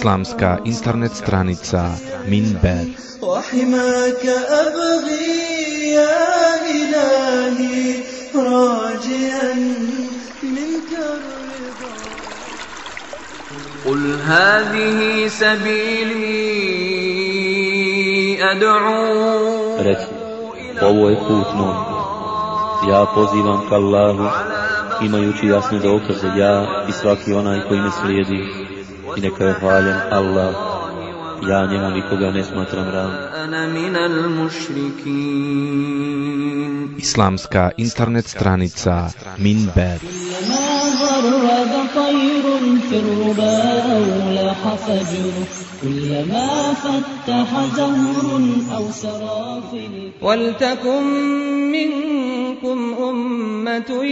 Islamska internet stranica Minber وحماك أبغي يا إلهي راجيا منك الرضا قل هذه سبيلي أدعو Reci, ovo je put moj. Ja pozivam ka Allahu, imajući jasne dokaze ja i svaki onaj koji me slijedi. i neka je hvaljen Allah. Ja njemu nikoga ne smatram ravnim. Islamska internet stranica Minber. Minber. طير في الربا أو لاح فجر كلما فتح زهر أو سرى في البحر ولتكن منكم أمة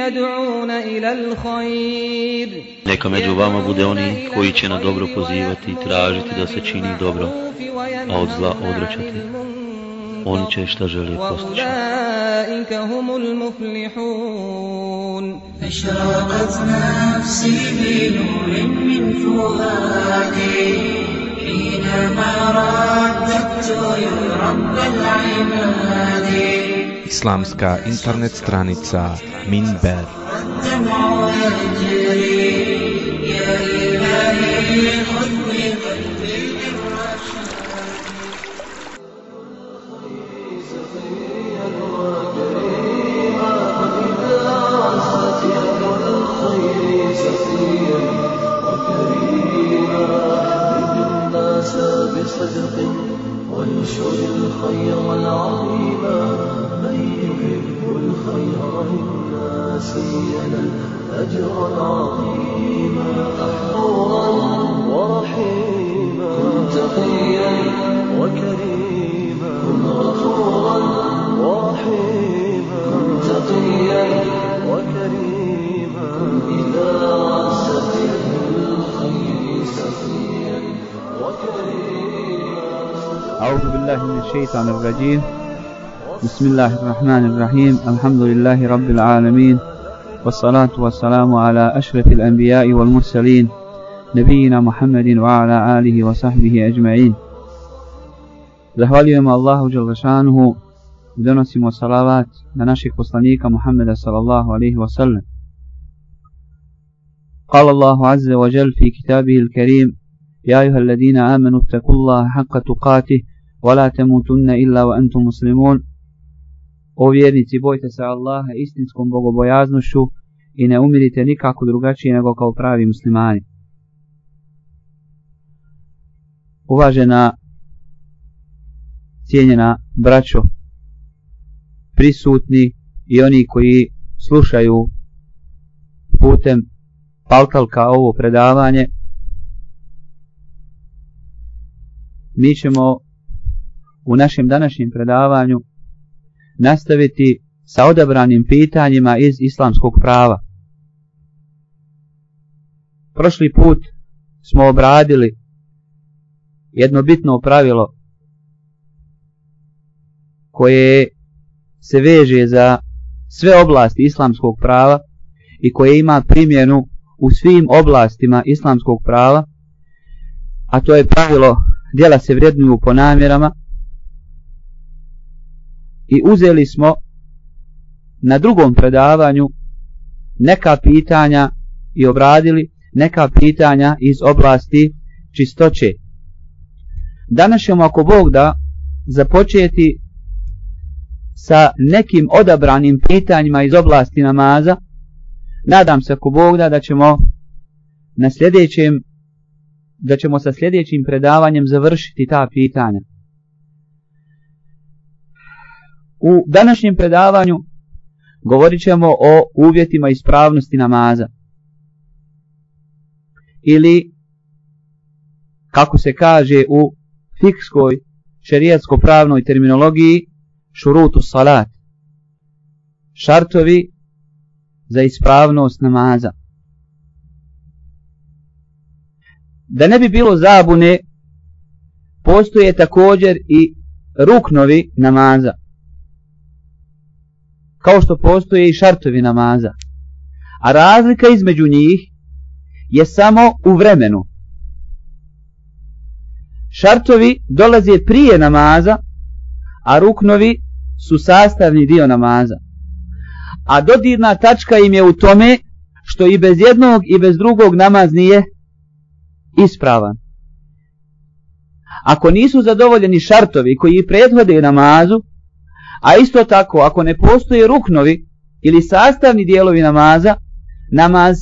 يدعون إلى الخير Neka među vama bude oni koji će na dobro pozivati i tražiti da se čini dobro, a od zla odrećati. Oni će šta žele postići. وأولئك هم المفلحون أشرقت نفسي بنور من فؤادي حينما رددت يا رب العباد Islamska internet stranica Minber الدمع بصدق وانشر الخير العظيم. من يحب الخير للناس ينال أجرا عظيما حورا ورحيما. كن تقيا وكريما. كن غفورا ورحيما. أعوذ بالله من الشيطان الرجيم. بسم الله الرحمن الرحيم. الحمد لله رب العالمين. والصلاة والسلام على أشرف الأنبياء والمرسلين نبينا محمد وعلى آله وصحبه أجمعين. Zahvaljujemo Allahu Đalešanuhu i donosimo salavat na naših poslanika Muhammeda sallallahu alaihi wa sallam. قال الله عز وجل في كتابه الكريم يا أيها الذين آمنوا اتقوا الله حق تقاته ولا تموتن إلا وأنتم مسلمون O vjernici, bojte se Allaha istinskom bogobojaznošću i ne umirite nikako drugačije nego kao pravi muslimani. Uvažena, cijenjena braćo, prisutni i oni koji slušaju putem paltalka ovo predavanje, mi ćemo u našem današnjem predavanju nastaviti sa odabranim pitanjima iz islamskog prava. Prošli put smo obradili jedno bitno pravilo koje se veže za sve oblasti islamskog prava i koje ima primjenu u svim oblastima islamskog prava, a to je pravilo djela se vrednuju po namjerama i uzeli smo na drugom predavanju neka pitanja i obradili neka pitanja iz oblasti čistoće. Danas ćemo ako Bog da započeti sa nekim odabranim pitanjima iz oblasti namaza. Nadam se ako Bog da da ćemo na sljedećem da ćemo sa sljedećim predavanjem završiti ta pitanja. U današnjem predavanju govorit ćemo o uvjetima ispravnosti namaza. Ili, kako se kaže u fikskoj šerijatsko-pravnoj terminologiji, šurutu salat. Šartovi za ispravnost namaza. Da ne bi bilo zabune, postoje također i ruknovi namaza. Kao što postoje i šartovi namaza. A razlika između njih je samo u vremenu. Šartovi dolaze prije namaza, a ruknovi su sastavni dio namaza. A dodirna tačka im je u tome što i bez jednog i bez drugog namaz nije ispravan. Ako nisu zadovoljeni šartovi koji prethode namazu, a isto tako ako ne postoje ruknovi ili sastavni dijelovi namaza, namaz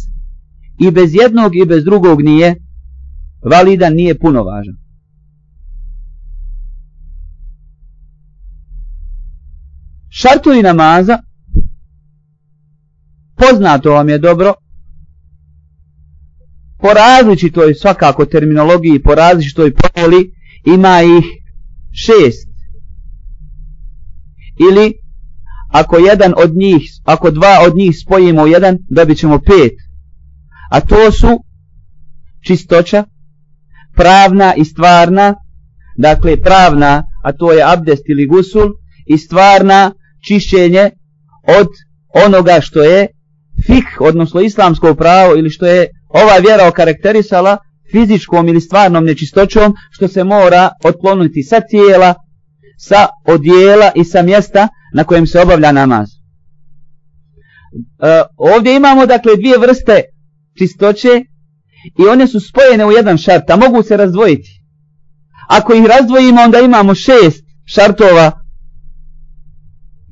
i bez jednog i bez drugog nije validan, nije puno važan. Šartovi namaza poznato vam je dobro po različitoj svakako terminologiji, po različitoj povoli ima ih šest. Ili ako jedan od njih, ako dva od njih spojimo u jedan, dobit ćemo pet. A to su čistoća, pravna i stvarna, dakle pravna, a to je abdest ili gusul, i stvarna čišćenje od onoga što je fik, odnosno islamsko pravo ili što je ova vjera okarakterisala fizičkom ili stvarnom nečistoćom što se mora otkloniti sa tijela, sa odijela i sa mjesta na kojem se obavlja namaz. E, ovdje imamo dakle dvije vrste čistoće i one su spojene u jedan šart, a mogu se razdvojiti. Ako ih razdvojimo onda imamo šest šartova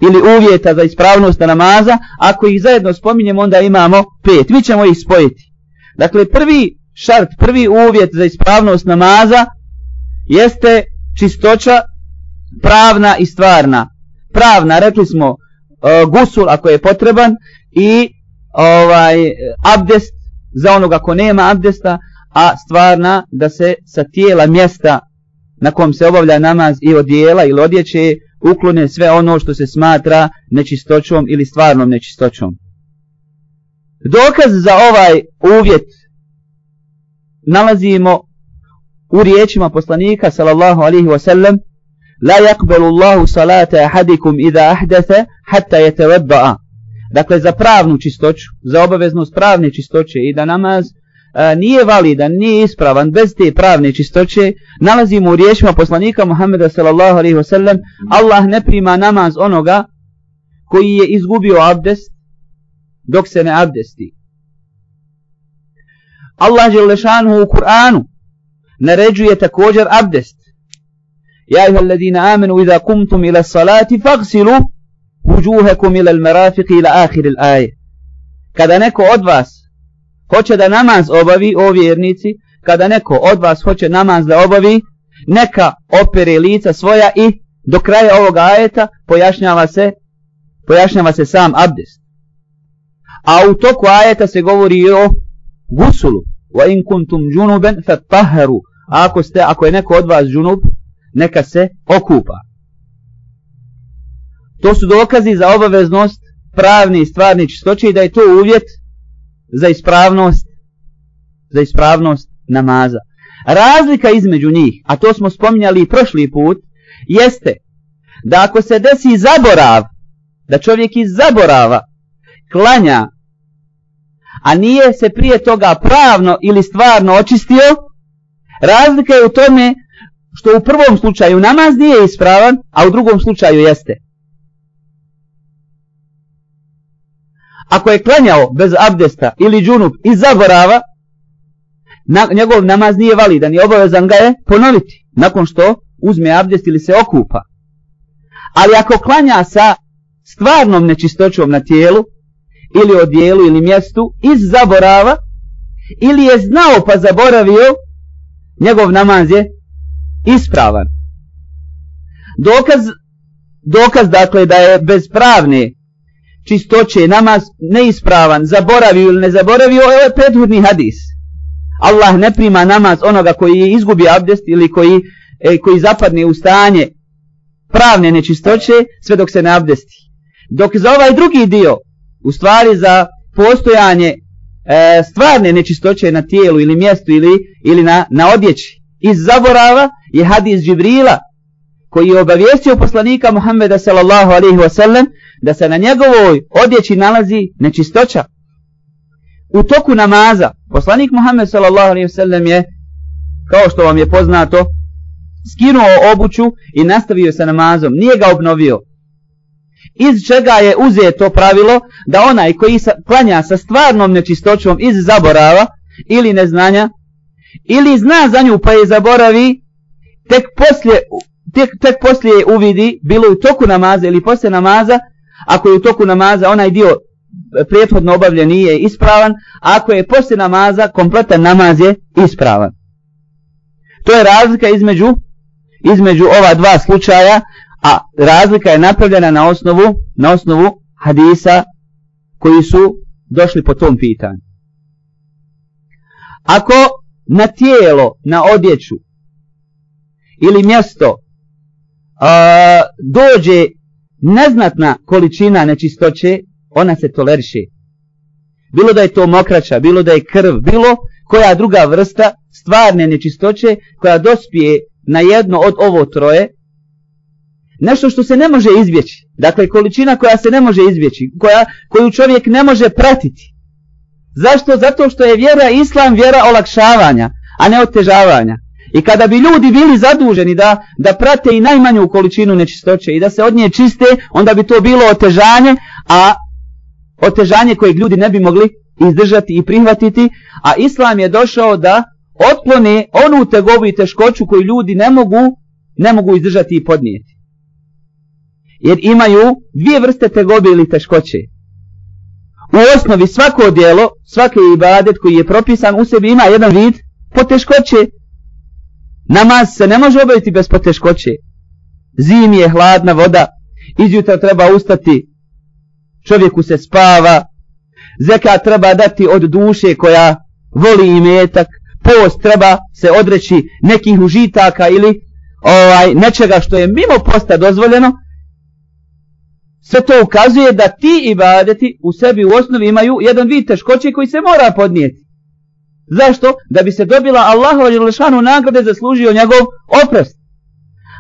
ili uvjeta za ispravnost namaza, ako ih zajedno spominjemo onda imamo pet. Mi ćemo ih spojiti. Dakle, prvi šart, prvi uvjet za ispravnost namaza jeste čistoća pravna i stvarna. Pravna, rekli smo, uh, gusul ako je potreban i ovaj abdest za onoga ko nema abdesta, a stvarna da se sa tijela mjesta na kom se obavlja namaz i odijela ili odjeće uklone sve ono što se smatra nečistoćom ili stvarnom nečistoćom. Dokaz za ovaj uvjet nalazimo u riječima poslanika sallallahu alaihi wa sallam La yakbalu Allahu salata ahadikum idha ahdatha hatta yatawadda'a. Dakle za pravnu čistoću, za obaveznost pravne čistoće i da namaz a, nije validan, nije ispravan bez te pravne čistoće, nalazimo u riječima poslanika Muhammeda sallallahu alaihi ve sellem, Allah ne prima namaz onoga koji je izgubio abdest dok se ne abdesti. Allah dželle u Kur'anu naređuje također abdest. يا أيها الذين آمنوا إذا kumtum ila الصلاة فاغسلوا وجوهكم ila المرافق ila آخر الآية. Kada neko od vas hoće da namaz obavi, o vjernici, kada neko od vas hoće namaz da obavi, neka opere lica svoja i do kraja ovog ajeta pojašnjava se, pojašnjava se sam abdest. A u toku ajeta se govori o gusulu wa in kuntum junuban fatahharu ako ste ako je neko od vas junub neka se okupa. To su dokazi za obaveznost pravne i stvarne čistoće i da je to uvjet za ispravnost za ispravnost namaza. Razlika između njih a to smo spominjali i prošli put jeste da ako se desi zaborav da čovjek iz zaborava klanja a nije se prije toga pravno ili stvarno očistio, razlika je u tome što u prvom slučaju namaz nije ispravan, a u drugom slučaju jeste. Ako je klanjao bez abdesta ili džunup i zaborava, na, njegov namaz nije validan i obavezan ga je ponoviti nakon što uzme abdest ili se okupa. Ali ako klanja sa stvarnom nečistoćom na tijelu, ili o dijelu ili mjestu iz zaborava ili je znao pa zaboravio njegov namaz je ispravan dokaz dokaz dakle da je bez pravne čistoće namaz neispravan, zaboravio ili ne zaboravio, ovo je prethodni hadis. Allah ne prima namaz onoga koji izgubi abdest ili koji, e, koji zapadne u stanje pravne nečistoće sve dok se ne abdesti. Dok za ovaj drugi dio, u stvari za postojanje e, stvarne nečistoće na tijelu ili mjestu ili, ili na, na odjeći, iz zaborava je hadis Džibrila koji je obavijestio poslanika Muhammeda sallallahu alaihi wasallam da se na njegovoj odjeći nalazi nečistoća. U toku namaza, poslanik Muhammed sallallahu alaihi wasallam je, kao što vam je poznato, skinuo obuću i nastavio sa namazom, nije ga obnovio. Iz čega je uzeto pravilo da onaj koji sa, klanja sa stvarnom nečistoćom iz zaborava ili neznanja, ili zna za nju pa je zaboravi, tek poslije, tek, tek poslije uvidi, bilo u toku namaza ili poslije namaza, ako je u toku namaza onaj dio e, prethodno obavljen nije ispravan, a ako je poslije namaza kompletan namaz je ispravan. To je razlika između između ova dva slučaja, a razlika je napravljena na osnovu na osnovu hadisa koji su došli po tom pitanju. Ako na tijelo, na odjeću ili mjesto a, dođe neznatna količina nečistoće, ona se toleriše. Bilo da je to mokraća, bilo da je krv, bilo koja druga vrsta stvarne nečistoće koja dospije na jedno od ovo troje, nešto što se ne može izbjeći, dakle količina koja se ne može izbjeći, koja, koju čovjek ne može pratiti. Zašto? Zato što je vjera islam vjera olakšavanja, a ne otežavanja. I kada bi ljudi bili zaduženi da, da prate i najmanju količinu nečistoće i da se od nje čiste, onda bi to bilo otežanje, a otežanje kojeg ljudi ne bi mogli izdržati i prihvatiti, a islam je došao da otklone onu tegobu i teškoću koju ljudi ne mogu, ne mogu izdržati i podnijeti. Jer imaju dvije vrste tegobe ili teškoće. U osnovi svako djelo, svaki ibadet koji je propisan u sebi ima jedan vid poteškoće. Namaz se ne može obaviti bez poteškoće. Zim je hladna voda, izjutra treba ustati, čovjeku se spava, zeka treba dati od duše koja voli imetak, post treba se odreći nekih užitaka ili ovaj nečega što je mimo posta dozvoljeno, sve to ukazuje da ti ibadeti u sebi u osnovi imaju jedan vid teškoće koji se mora podnijeti. Zašto? Da bi se dobila Allahova Đelešanu nagrade zaslužio njegov oprost.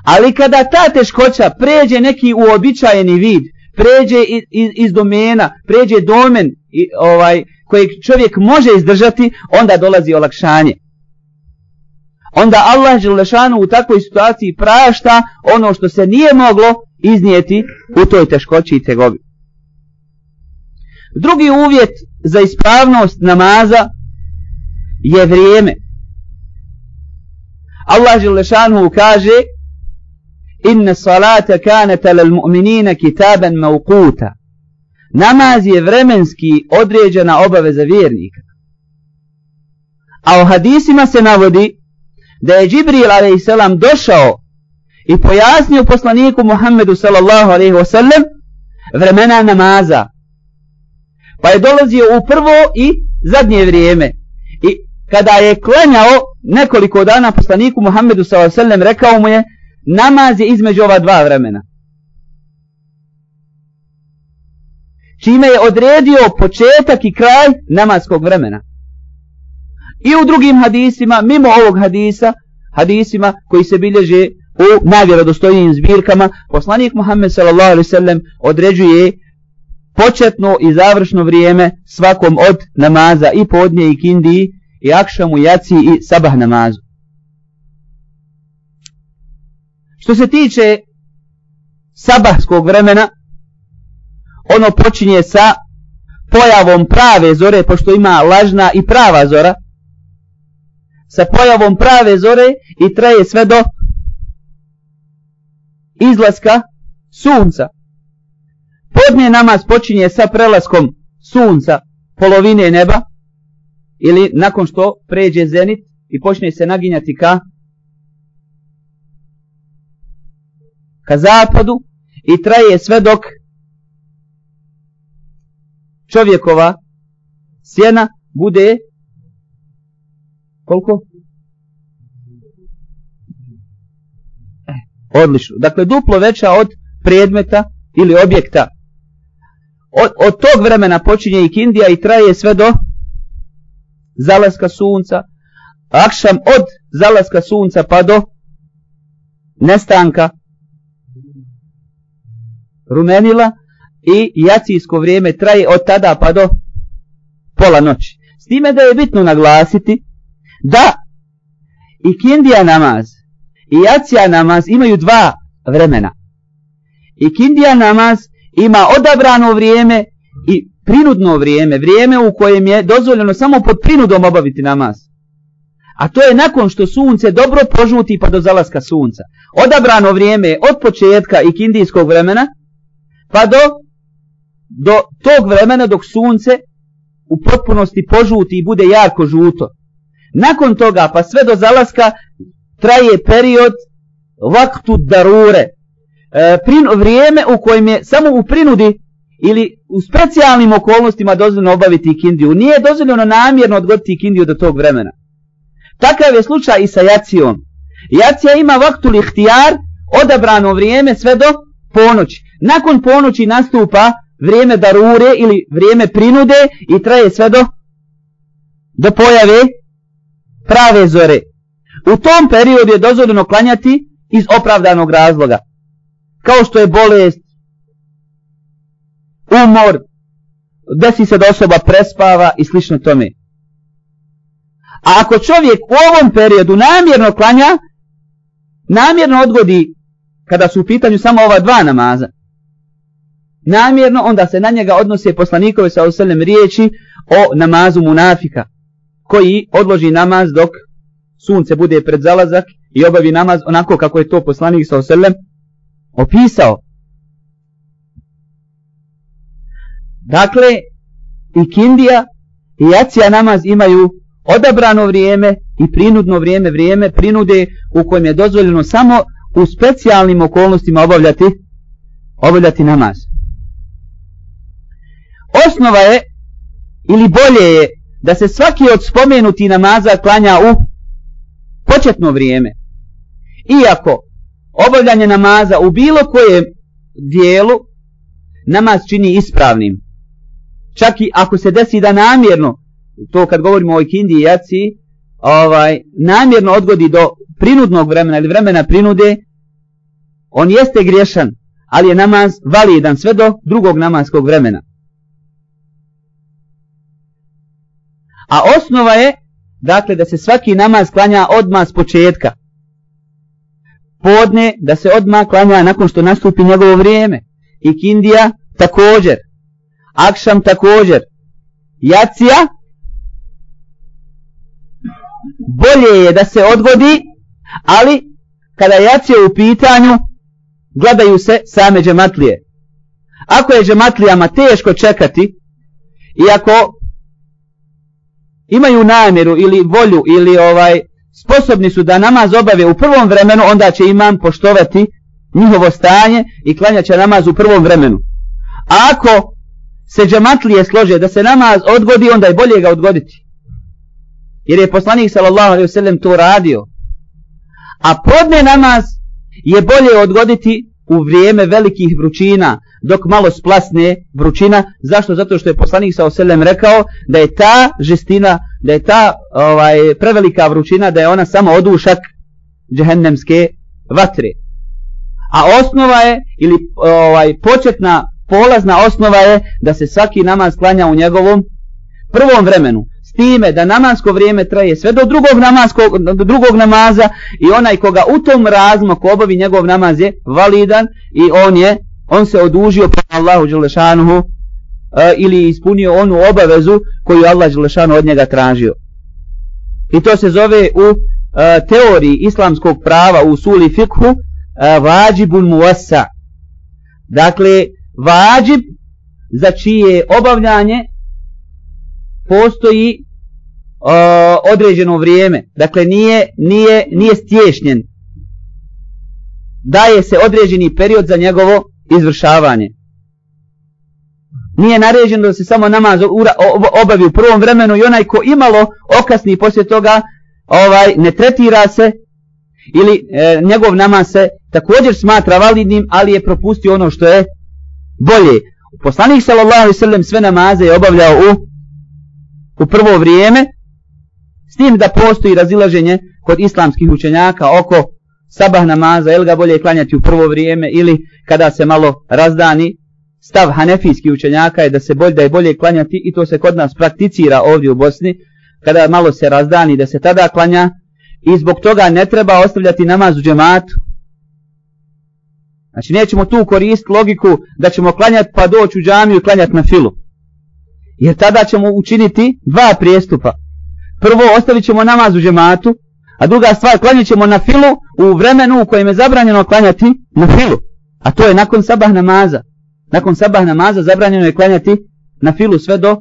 Ali kada ta teškoća pređe neki uobičajeni vid, pređe iz, iz, iz domena, pređe domen i, ovaj, kojeg čovjek može izdržati, onda dolazi olakšanje. Onda Allah Đelešanu u takvoj situaciji prašta ono što se nije moglo iznijeti u toj teškoći i tegobi. Drugi uvjet za ispravnost namaza je vrijeme. Allah Đelešanu kaže Inna salata kaneta lal mu'minina kitaban mawquta. Namaz je vremenski određena obaveza vjernika. A u hadisima se navodi da je Džibril a.s. došao i pojasnio poslaniku Muhammedu sallallahu alaihi wasallam vremena namaza. Pa je dolazio u prvo i zadnje vrijeme. I kada je klanjao nekoliko dana poslaniku Muhammedu sallallahu alaihi wasallam rekao mu je namaz je između ova dva vremena. čime je odredio početak i kraj namaskog vremena. I u drugim hadisima, mimo ovog hadisa, hadisima koji se bilježe u najvjerodostojnijim zbirkama, poslanik Muhammed sallallahu alaihi sallam određuje početno i završno vrijeme svakom od namaza i podnje i kindiji i akšamu, jaci i sabah namazu. Što se tiče sabahskog vremena, ono počinje sa pojavom prave zore, pošto ima lažna i prava zora, sa pojavom prave zore i traje sve do izlaska sunca. Podnije namaz počinje sa prelaskom sunca polovine neba ili nakon što pređe zenit i počne se naginjati ka ka zapadu i traje sve dok čovjekova sjena bude koliko? E, odlično. Dakle, duplo veća od predmeta ili objekta. Od, od tog vremena počinje i Kindija i traje sve do zalaska sunca. Akšam od zalaska sunca pa do nestanka rumenila i jacijsko vrijeme traje od tada pa do pola noći. S time da je bitno naglasiti da i kindija namaz i jacija namaz imaju dva vremena. I kindija namaz ima odabrano vrijeme i prinudno vrijeme, vrijeme u kojem je dozvoljeno samo pod prinudom obaviti namaz. A to je nakon što sunce dobro požuti pa do zalaska sunca. Odabrano vrijeme je od početka i kindijskog vremena pa do, do tog vremena dok sunce u potpunosti požuti i bude jarko žuto. Nakon toga pa sve do zalaska traje period vaktu darure. E, prin, vrijeme u kojem je samo u prinudi ili u specijalnim okolnostima dozvoljeno obaviti ikindiju. Nije dozvoljeno namjerno odgoditi ikindiju do tog vremena. Takav je slučaj i sa jacijom. Jacija ima vaktu lihtijar, odabrano vrijeme sve do ponoći. Nakon ponoći nastupa vrijeme darure ili vrijeme prinude i traje sve do do pojave prave zore. U tom periodu je dozvoljeno klanjati iz opravdanog razloga. Kao što je bolest, umor, desi se da osoba prespava i slično tome. A ako čovjek u ovom periodu namjerno klanja, namjerno odgodi kada su u pitanju samo ova dva namaza, namjerno onda se na njega odnose poslanikove sa oselem riječi o namazu munafika, koji odloži namaz dok sunce bude pred zalazak i obavi namaz onako kako je to poslanik sa oselem opisao. Dakle, i kindija i jacija namaz imaju odabrano vrijeme i prinudno vrijeme, vrijeme prinude u kojem je dozvoljeno samo u specijalnim okolnostima obavljati, obavljati namaz. Osnova je, ili bolje je, da se svaki od spomenuti namaza klanja u početno vrijeme. Iako obavljanje namaza u bilo kojem dijelu namaz čini ispravnim. Čak i ako se desi da namjerno, to kad govorimo o ikindi i jaci, ovaj, namjerno odgodi do prinudnog vremena ili vremena prinude, on jeste griješan, ali je namaz validan sve do drugog namaskog vremena. A osnova je, dakle, da se svaki namaz klanja odmah s početka. Podne da se odmah klanja nakon što nastupi njegovo vrijeme. I kindija također. Akšam također. Jacija bolje je da se odgodi, ali kada jacija u pitanju, gledaju se same džematlije. Ako je džematlijama teško čekati, i ako imaju namjeru ili volju ili ovaj sposobni su da namaz obave u prvom vremenu, onda će imam poštovati njihovo stanje i klanjaće namaz u prvom vremenu. A ako se džematlije slože da se namaz odgodi, onda je bolje ga odgoditi. Jer je poslanik sallallahu alaihi wasallam to radio. A podne namaz je bolje odgoditi u vrijeme velikih vrućina, dok malo splasne vrućina. Zašto? Zato što je poslanik sa oselem rekao da je ta žestina, da je ta ovaj, prevelika vrućina, da je ona samo odušak džehennemske vatre. A osnova je, ili ovaj, početna, polazna osnova je da se svaki namaz klanja u njegovom prvom vremenu. Time da namasko vrijeme traje sve do drugog, namaskog, do drugog namaza i onaj koga u tom razmoku obavi njegov namaz je validan i on je on se odužio prema Allahu Đelešanuhu e, ili ispunio onu obavezu koju Allah Đelešanu od njega tražio. I to se zove u e, teoriji islamskog prava u suli fikhu e, vađibun muasa. Dakle, vađib za čije obavljanje postoji uh, određeno vrijeme. Dakle, nije, nije, nije stješnjen. Daje se određeni period za njegovo izvršavanje. Nije naređeno da se samo namaz obavi u prvom vremenu i onaj ko imalo okasni poslije toga ovaj ne tretira se ili e, njegov namaz se također smatra validnim, ali je propustio ono što je bolje. Poslanik sallallahu alejhi ve sellem sve namaze je obavljao u u prvo vrijeme s tim da postoji razilaženje kod islamskih učenjaka oko sabah namaza, ili ga bolje klanjati u prvo vrijeme ili kada se malo razdani. Stav hanefijskih učenjaka je da se bolje da je bolje klanjati i to se kod nas prakticira ovdje u Bosni kada malo se razdani da se tada klanja i zbog toga ne treba ostavljati namaz u džematu. Znači nećemo tu koristiti logiku da ćemo klanjati pa doći u džamiju i klanjati na filu. Jer tada ćemo učiniti dva prijestupa. Prvo ostavit ćemo namaz u džematu, a druga stvar klanjat ćemo na filu u vremenu u kojem je zabranjeno klanjati na filu. A to je nakon sabah namaza. Nakon sabah namaza zabranjeno je klanjati na filu sve do,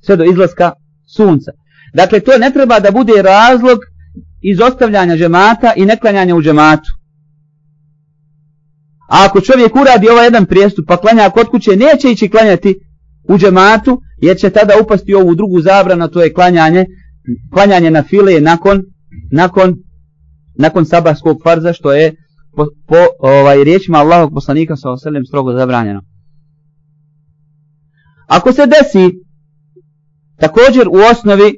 sve do izlaska sunca. Dakle, to ne treba da bude razlog izostavljanja džemata i neklanjanja u džematu. A ako čovjek uradi ovaj jedan prijestup pa klanja kod kuće, neće ići klanjati u džematu, jer će tada upasti ovu drugu zabranu, to je klanjanje, klanjanje na file nakon, nakon, nakon sabahskog farza, što je po, po ovaj, riječima Allahog poslanika sa oselem strogo zabranjeno. Ako se desi, također u osnovi,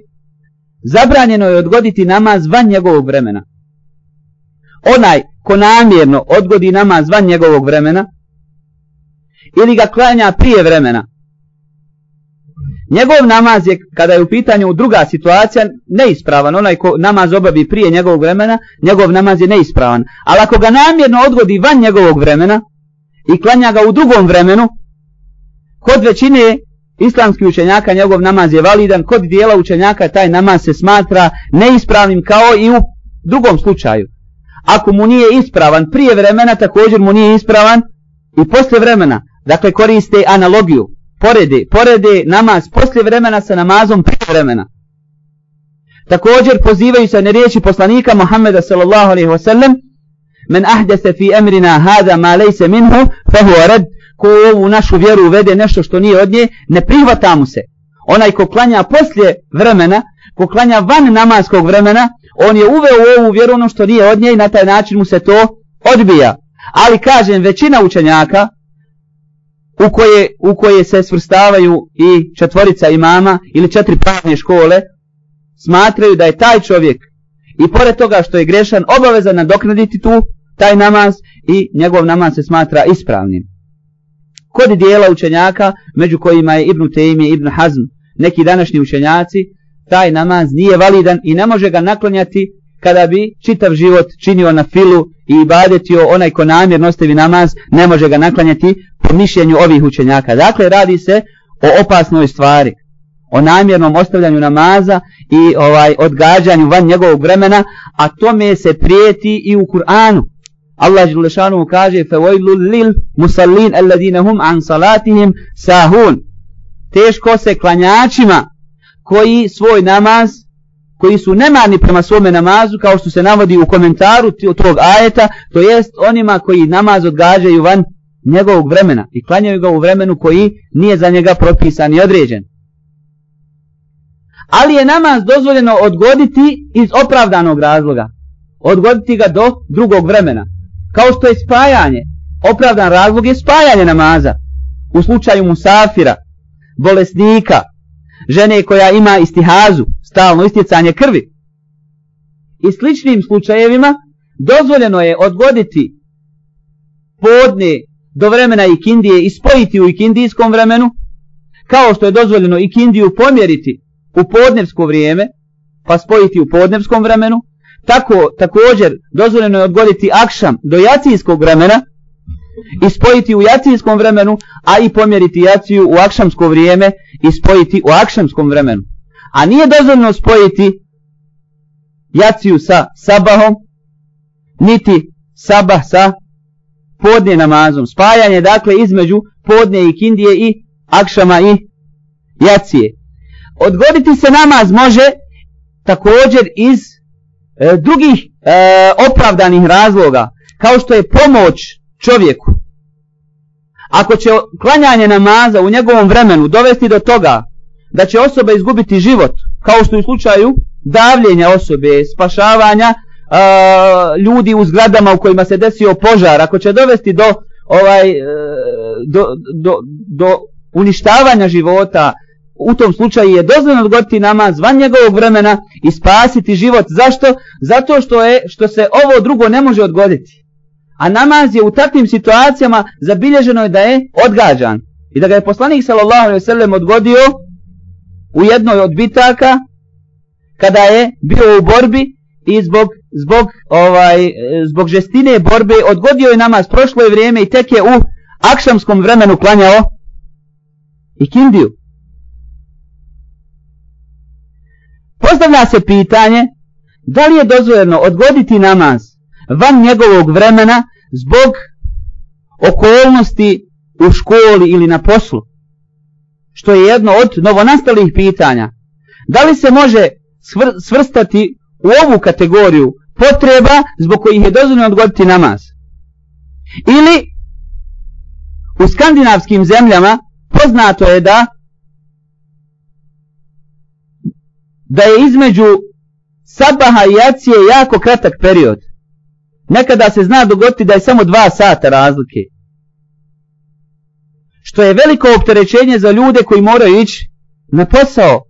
zabranjeno je odgoditi namaz van njegovog vremena. Onaj ko namjerno odgodi namaz van njegovog vremena, ili ga klanja prije vremena, Njegov namaz je, kada je u pitanju druga situacija, neispravan. Onaj ko namaz obavi prije njegovog vremena, njegov namaz je neispravan. Ali ako ga namjerno odgodi van njegovog vremena i klanja ga u drugom vremenu, kod većine islamskih učenjaka njegov namaz je validan, kod dijela učenjaka taj namaz se smatra neispravnim kao i u drugom slučaju. Ako mu nije ispravan prije vremena, također mu nije ispravan i posle vremena. Dakle, koriste analogiju porede, porede namaz poslije vremena sa namazom prije vremena. Također pozivaju se na riječi poslanika Muhammeda sallallahu alaihi wasallam Men ahdese fi emrina hada ma lejse minhu fahu red ko ovu našu vjeru uvede nešto što nije od nje, ne prihvata mu se. Onaj ko klanja poslije vremena, ko klanja van namazskog vremena, on je uveo u ovu vjeru ono što nije od nje i na taj način mu se to odbija. Ali kažem, većina učenjaka, u koje, u koje se svrstavaju i četvorica imama ili četiri pravne škole, smatraju da je taj čovjek i pored toga što je grešan obavezan nadoknaditi tu taj namaz i njegov namaz se smatra ispravnim. Kod dijela učenjaka, među kojima je Ibn Tejmi i Ibn Hazm, neki današnji učenjaci, taj namaz nije validan i ne može ga naklonjati kada bi čitav život činio na filu i ibadetio onaj ko namjerno ostavi namaz, ne može ga naklanjati po mišljenju ovih učenjaka. Dakle, radi se o opasnoj stvari, o namjernom ostavljanju namaza i ovaj odgađanju van njegovog vremena, a tome se prijeti i u Kur'anu. Allah Želešanu kaže فَوَيْلُ لِلْ مُسَلِّينَ الَّذِينَ هُمْ عَنْ صَلَاتِهِمْ سَهُونَ Teško se klanjačima koji svoj namaz koji su nemani prema svome namazu, kao što se navodi u komentaru tog ajeta, to jest onima koji namaz odgađaju van njegovog vremena i klanjaju ga u vremenu koji nije za njega propisan i određen. Ali je namaz dozvoljeno odgoditi iz opravdanog razloga. Odgoditi ga do drugog vremena. Kao što je spajanje. Opravdan razlog je spajanje namaza. U slučaju musafira, bolesnika, žene koja ima istihazu, stalno isticanje krvi. I sličnim slučajevima dozvoljeno je odgoditi podne do vremena ikindije i spojiti u ikindijskom vremenu, kao što je dozvoljeno ikindiju pomjeriti u podnevsko vrijeme, pa spojiti u podnevskom vremenu, tako također dozvoljeno je odgoditi akšam do jacijskog vremena i spojiti u jacijskom vremenu, a i pomjeriti jaciju u akšamsko vrijeme i spojiti u akšamskom vremenu. A nije dozvoljno spojiti jaciju sa sabahom, niti sabah sa podnje namazom. Spajanje dakle između podnje i kindije i akšama i jacije. Odgoditi se namaz može također iz e, drugih e, opravdanih razloga, kao što je pomoć čovjeku. ako će klanjanje namaza u njegovom vremenu dovesti do toga da će osoba izgubiti život, kao što je u slučaju davljenja osobe, spašavanja a, ljudi u zgradama u kojima se desio požar, ako će dovesti do ovaj e, do, do, do uništavanja života, u tom slučaju je dozvoljeno odgoditi namaz van njegovog vremena i spasiti život. Zašto? Zato što je što se ovo drugo ne može odgoditi. A namaz je u takvim situacijama zabilježeno je da je odgađan. I da ga je poslanik sallallahu alejhi ve sellem odgodio u jednoj od bitaka kada je bio u borbi i zbog zbog ovaj zbog žestine borbe odgodio je namaz prošlo je vrijeme i tek je u akšamskom vremenu klanjao i kindiju. Postavlja se pitanje da li je dozvoljeno odgoditi namaz van njegovog vremena zbog okolnosti u školi ili na poslu. Što je jedno od novonastalih pitanja. Da li se može svr svrstati u ovu kategoriju potreba zbog kojih je dozvoljeno odgoditi namaz? Ili u skandinavskim zemljama poznato je da da je između sabaha i jacije jako kratak period. Nekada se zna dogoditi da je samo dva sata razlike. Što je veliko opterećenje za ljude koji moraju ići na posao.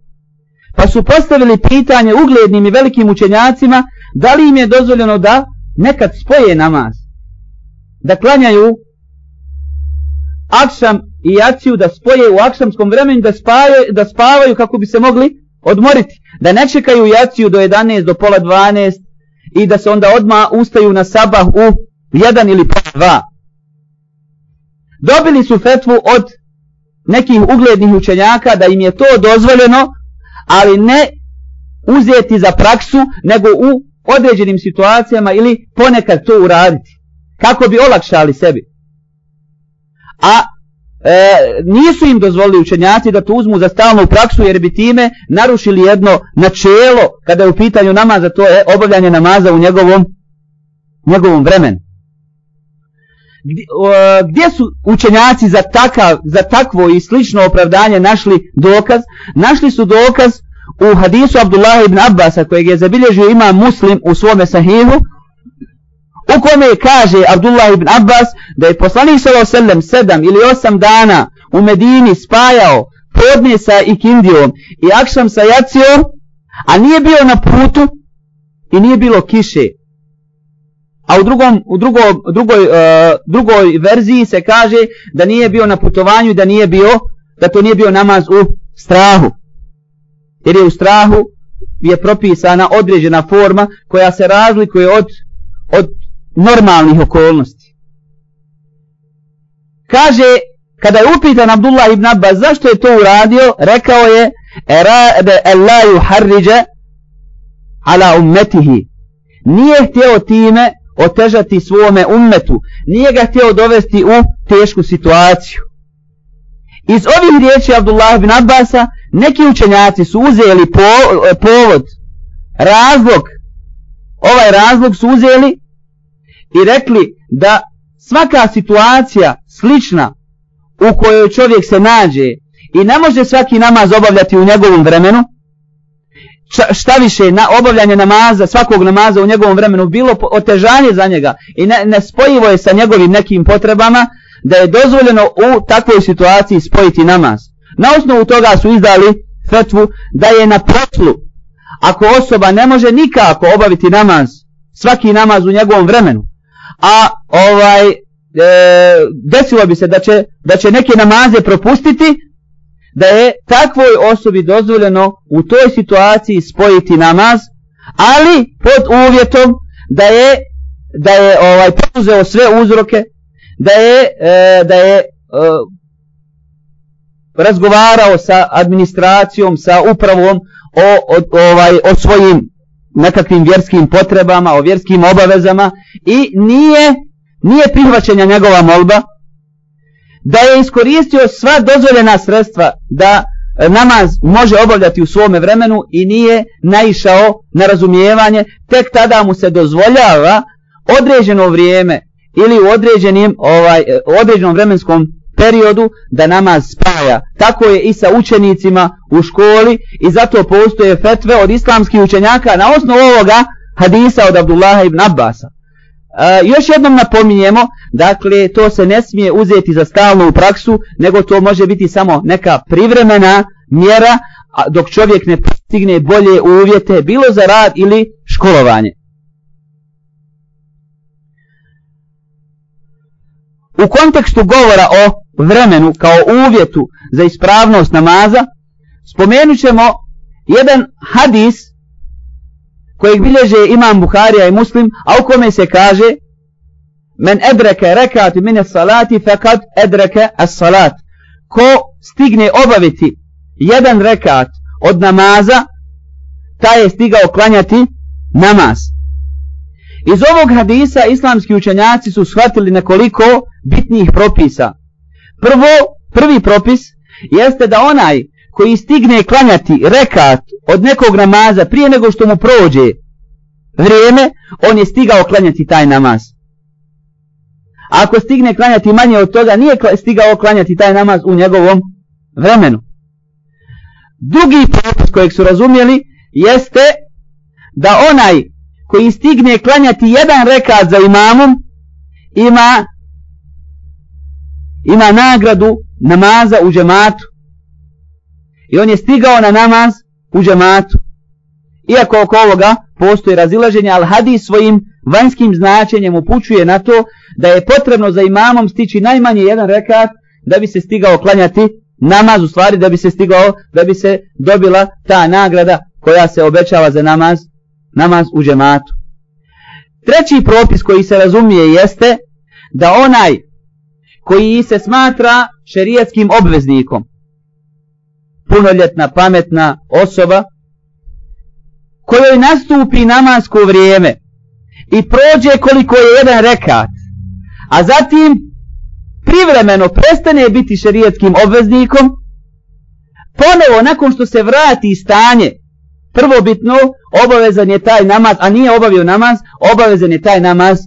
Pa su postavili pitanje uglednim i velikim učenjacima da li im je dozvoljeno da nekad spoje namaz. Da klanjaju akšam i jaciju, da spoje u akšamskom vremenu, da, spaje, da spavaju kako bi se mogli odmoriti. Da ne čekaju jaciju do 11, do pola 12 i da se onda odma ustaju na sabah u 1 ili pola 2. Dobili su fetvu od nekih uglednih učenjaka da im je to dozvoljeno, ali ne uzeti za praksu, nego u određenim situacijama ili ponekad to uraditi. Kako bi olakšali sebi. A e, nisu im dozvolili učenjaci da to uzmu za stalnu praksu jer bi time narušili jedno načelo kada je u pitanju namaza, to je obavljanje namaza u njegovom, njegovom vremenu. Gdje, o, gdje su učenjaci za, takav, za takvo i slično opravdanje našli dokaz? Našli su dokaz u hadisu Abdullah ibn Abbasa kojeg je zabilježio ima muslim u svome sahihu u kome kaže Abdullah ibn Abbas da je poslanik s.a.v. sedam ili osam dana u Medini spajao podne sa ikindijom i akšam sa jacijom, a nije bio na putu i nije bilo kiše. A u, drugom, u drugo, drugoj, uh, drugoj verziji se kaže da nije bio na putovanju i da nije bio, da to nije bio namaz u strahu. Jer je u strahu je propisana određena forma koja se razlikuje od, od normalnih okolnosti. Kaže, kada je upitan Abdullah ibn Abbas zašto je to uradio, rekao je erade Allahu harrija ala ummetihi. Nije htio time otežati svome ummetu, nije ga htio dovesti u tešku situaciju. Iz ovih riječi Abdullah ibn Abbasa neki učenjaci su uzeli po, povod, razlog, ovaj razlog su uzeli i rekli da svaka situacija slična u kojoj čovjek se nađe i ne može svaki namaz obavljati u njegovom vremenu, šta više na obavljanje namaza, svakog namaza u njegovom vremenu bilo otežanje za njega i ne, ne spojivo je sa njegovim nekim potrebama, da je dozvoljeno u takvoj situaciji spojiti namaz. Na osnovu toga su izdali fetvu da je na poslu, ako osoba ne može nikako obaviti namaz, svaki namaz u njegovom vremenu, a ovaj e, desilo bi se da će, da će neke namaze propustiti, da je takvoj osobi dozvoljeno u toj situaciji spojiti namaz, ali pod uvjetom da je da je ovaj poduzeo sve uzroke, da je e, da je e, razgovarao sa administracijom, sa upravom o, o, ovaj, o svojim nekakvim vjerskim potrebama, o vjerskim obavezama i nije, nije prihvaćenja njegova molba, da je iskoristio sva dozvoljena sredstva da e, namaz može obavljati u svome vremenu i nije naišao na razumijevanje, tek tada mu se dozvoljava određeno vrijeme ili u određenim, ovaj, e, određenom vremenskom periodu da namaz spaja. Tako je i sa učenicima u školi i zato postoje fetve od islamskih učenjaka na osnovu ovoga hadisa od Abdullaha ibn Abbasa. E, još jednom napominjemo, dakle, to se ne smije uzeti za stalnu praksu, nego to može biti samo neka privremena mjera, a dok čovjek ne postigne bolje uvjete, bilo za rad ili školovanje. U kontekstu govora o vremenu kao uvjetu za ispravnost namaza, spomenut ćemo jedan hadis kojeg bilježe imam Buharija i Muslim, a u kome se kaže Men edreke rekat mine salati fekad edreke as salat. Ko stigne obaviti jedan rekat od namaza, taj je stigao klanjati namaz. Iz ovog hadisa islamski učenjaci su shvatili nekoliko bitnih propisa. Prvo, prvi propis jeste da onaj koji stigne klanjati rekat od nekog namaza prije nego što mu prođe vrijeme, on je stigao klanjati taj namaz. Ako stigne klanjati manje od toga, nije stigao klanjati taj namaz u njegovom vremenu. Drugi propis kojeg su razumjeli jeste da onaj koji stigne klanjati jedan rekat za imamom ima ima nagradu namaza u džematu i on je stigao na namaz u džematu iako oko ovoga postoji razilaženje al hadis svojim vanjskim značenjem upućuje na to da je potrebno za imamom stići najmanje jedan rekat da bi se stigao klanjati namaz u stvari da bi se stigao da bi se dobila ta nagrada koja se obećava za namaz namaz u džematu. Treći propis koji se razumije jeste da onaj koji se smatra šerijatskim obveznikom, punoljetna, pametna osoba, kojoj nastupi namasko vrijeme i prođe koliko je jedan rekat, a zatim privremeno prestane biti šerijatskim obveznikom, ponovo nakon što se vrati stanje prvobitno obavezan je taj namaz, a nije obavio namaz, obavezan je taj namaz.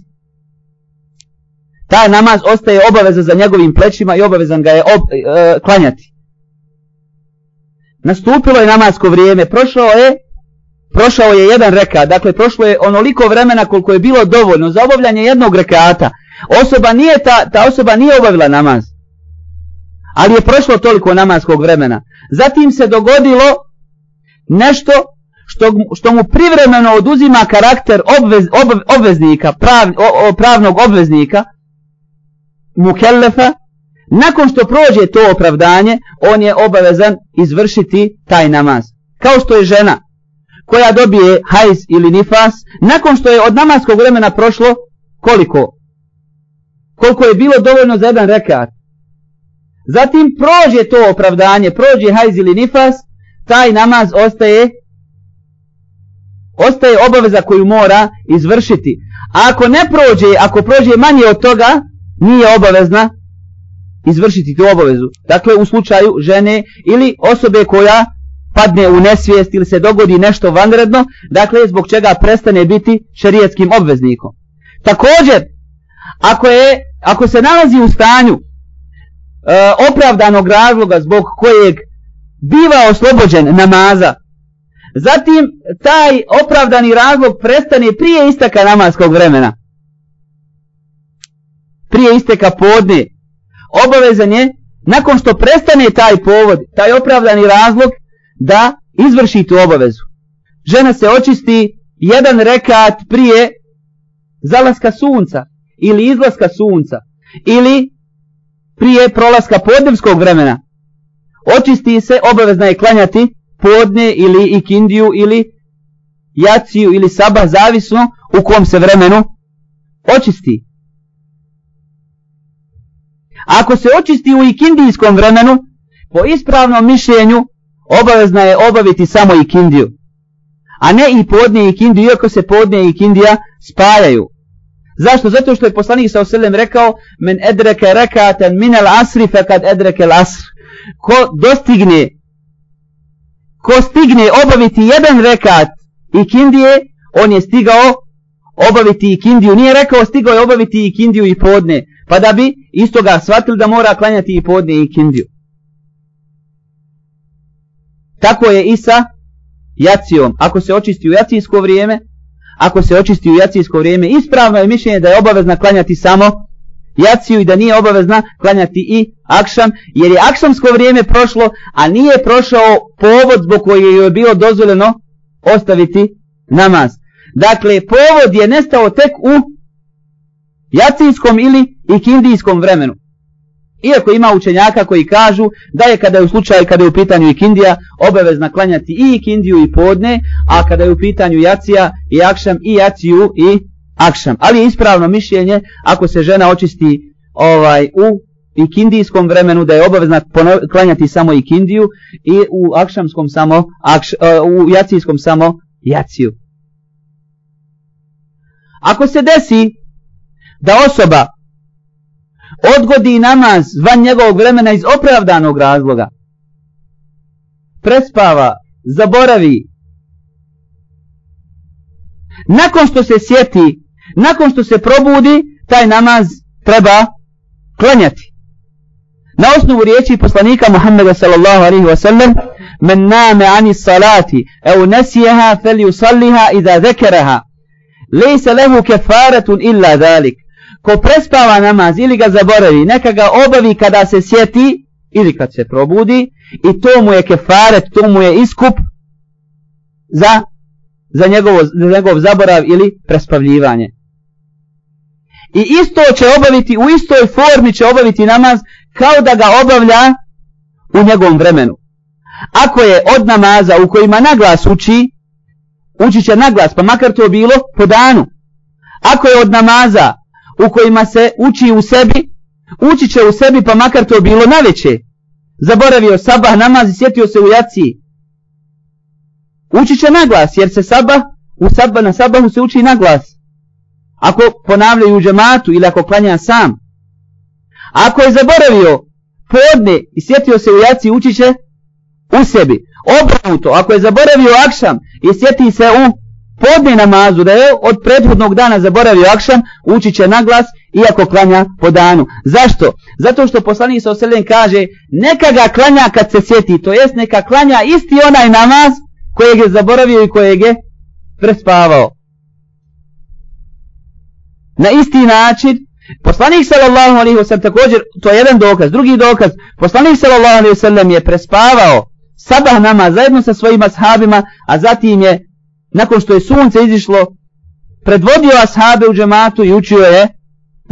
Taj namaz ostaje obaveza za njegovim plećima i obavezan ga je ob, e, klanjati. Nastupilo je namasko vrijeme, prošao je prošao je jedan rekat, dakle prošlo je onoliko vremena koliko je bilo dovoljno za obavljanje jednog rekata. Osoba nije ta, ta osoba nije obavila namaz. Ali je prošlo toliko namaskog vremena. Zatim se dogodilo nešto što, što mu privremeno oduzima karakter obvez, ob, obveznika, prav, o, o, pravnog obveznika, mukellefa, nakon što prođe to opravdanje, on je obavezan izvršiti taj namaz. Kao što je žena koja dobije hajz ili nifas, nakon što je od namaskog vremena prošlo, koliko? Koliko je bilo dovoljno za jedan rekat. Zatim prođe to opravdanje, prođe hajz ili nifas, taj namaz ostaje ostaje obaveza koju mora izvršiti. A ako ne prođe, ako prođe manje od toga, nije obavezna izvršiti tu obavezu. Dakle, u slučaju žene ili osobe koja padne u nesvijest ili se dogodi nešto vanredno, dakle, zbog čega prestane biti šerijetskim obveznikom. Također, ako, je, ako se nalazi u stanju e, opravdanog razloga zbog kojeg biva oslobođen namaza, Zatim, taj opravdani razlog prestane prije isteka namaskog vremena. Prije isteka podne. Obavezan je, nakon što prestane taj povod, taj opravdani razlog, da izvrši tu obavezu. Žena se očisti jedan rekat prije zalaska sunca ili izlaska sunca ili prije prolaska podnevskog vremena. Očisti se, obavezna je klanjati podne ili ikindiju ili jaciju ili sabah, zavisno u kom se vremenu očisti. Ako se očisti u ikindijskom vremenu, po ispravnom mišljenju, obavezna je obaviti samo ikindiju. A ne i podne ikindiju, iako se podne i ikindija spajaju. Zašto? Zato što je poslanik sa oselem rekao men edreke rekaten minel asri fekad edreke asr. Ko dostigne ko stigne obaviti jedan rekat ikindije, on je stigao obaviti ikindiju, nije rekao stigao je obaviti ikindiju i podne, pa da bi isto ga shvatili da mora klanjati i podne i ikindiju. Tako je i sa jacijom. Ako se očisti u jacijsko vrijeme, ako se očisti u jacijsko vrijeme, ispravno je mišljenje da je obavezna klanjati samo jaciju i da nije obavezna klanjati i akšam, jer je akšamsko vrijeme prošlo, a nije prošao povod zbog koji je bilo dozvoljeno ostaviti namaz. Dakle, povod je nestao tek u jacijskom ili ikindijskom vremenu. Iako ima učenjaka koji kažu da je kada je u slučaju kada je u pitanju ikindija obavezna klanjati i ikindiju i podne, a kada je u pitanju jacija i akšam i jaciju i akšam. Ali je ispravno mišljenje ako se žena očisti ovaj u ikindijskom vremenu da je obavezna klanjati samo ikindiju i u akšamskom samo akš, uh, u jacijskom samo jaciju. Ako se desi da osoba odgodi namaz van njegovog vremena iz opravdanog razloga, prespava, zaboravi, nakon što se sjeti, nakon što se probudi, taj namaz treba klanjati. Na osnovu riječi poslanika Muhammeda sallallahu alaihi wa sallam, men name ani salati, evo nesijeha fel yusalliha iza zekeraha, lejse lehu kefaretun illa dalik. Ko prespava namaz ili ga zaboravi, neka ga obavi kada se sjeti ili kad se probudi i to mu je kefaret, to mu je iskup za, za, njegovo, za njegov zaborav ili prespavljivanje. I isto će obaviti, u istoj formi će obaviti namaz kao da ga obavlja u njegovom vremenu. Ako je od namaza u kojima naglas uči, ući će naglas, pa makar to bilo po danu. Ako je od namaza u kojima se uči u sebi, ući će u sebi, pa makar to bilo na veće. Zaboravio sabah namaz i sjetio se u jaciji. Ući će naglas, jer se sabah, u sabah, na sabahu se uči naglas. Ako ponavljaju u džematu ili ako klanja sam. Ako je zaboravio podne i sjetio se u jaciji, ući će u sebi. Obrnuto, ako je zaboravio akšam i sjeti se u podne namazu, da je od prethodnog dana zaboravio akšam, uči će na glas, iako klanja po danu. Zašto? Zato što poslanik sa oseljen kaže, neka ga klanja kad se sjeti, to jest neka klanja isti onaj namaz kojeg je zaboravio i kojeg je prespavao. Na isti način, poslanik sallallahu alaihi wasallam također, to je jedan dokaz, drugi dokaz, poslanik sallallahu alaihi wasallam je prespavao sabah nama zajedno sa svojim ashabima, a zatim je, nakon što je sunce izišlo, predvodio ashabe u džematu i učio je,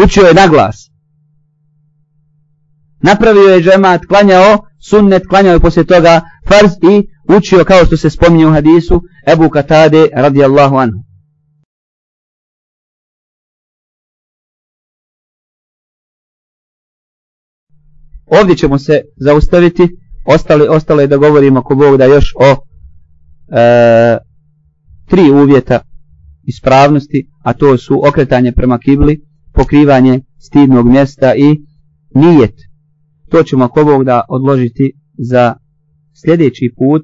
učio je na glas. Napravio je džemat, klanjao sunnet, klanjao je poslije toga farz i učio kao što se spominje u hadisu Ebu Katade radijallahu anhu. Ovdje ćemo se zaustaviti ostali, ostalo je da govorimo ako Bog da još o e, tri uvjeta ispravnosti, a to su okretanje prema kibli, pokrivanje stidnog mjesta i nijet. To ćemo ako Bog da odložiti za sljedeći put,